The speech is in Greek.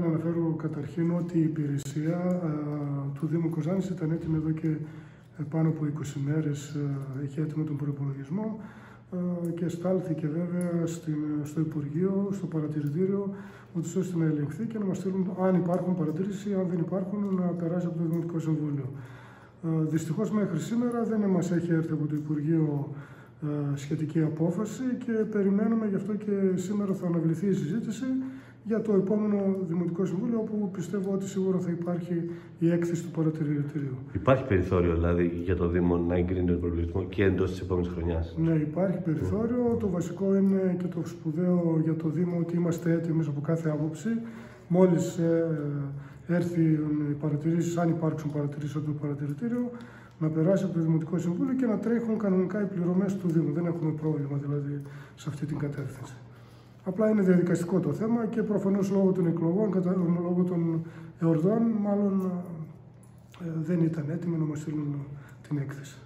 Να αναφέρω καταρχήν ότι η υπηρεσία του Δήμου Κοζάνης ήταν έτοιμη εδώ και ε, πάνω από 20 μέρες, είχε έτοιμο τον προπολογισμό και στάλθηκε βέβαια στην, στο Υπουργείο, στο παρατηρητήριο, ούτως ώστε να ελεγχθεί και να μας στείλουν αν υπάρχουν παρατηρήσεις ή αν δεν υπάρχουν να περάσει από το Δημοτικό Συμβούλιο. Δυστυχώς μέχρι σήμερα δεν μας έχει έρθει από το Υπουργείο σχετική απόφαση και περιμένουμε γι' αυτό και σήμερα θα αναβληθεί η συζήτηση για το επόμενο Δημοτικό Συμβούλιο, όπου πιστεύω ότι σίγουρα θα υπάρχει η έκθεση του παρατηρητηρίου. Υπάρχει περιθώριο δηλαδή για το Δήμο να εγκρίνει τον προβλητισμό και εντός της επόμενης χρονιάς; Ναι, υπάρχει περιθώριο. Το βασικό είναι και το σπουδαίο για το Δήμο ότι είμαστε έτοιμοι από κάθε άποψη. Μόλις ε, έρθει οι παρατηρήσεις, αν υπάρξουν παρατηρήσεις από το παρατηρητήριο, να περάσει από το Δημοτικό Συμβούλιο και να τρέχουν κανονικά οι πληρωμές του Δήμου. Δεν έχουμε πρόβλημα δηλαδή σε αυτή την κατεύθυνση. Απλά είναι διαδικαστικό το θέμα και προφανώς λόγω των εκλογών, λόγω των εορδών, μάλλον ε, δεν ήταν έτοιμοι να μας στείλουν την έκθεση.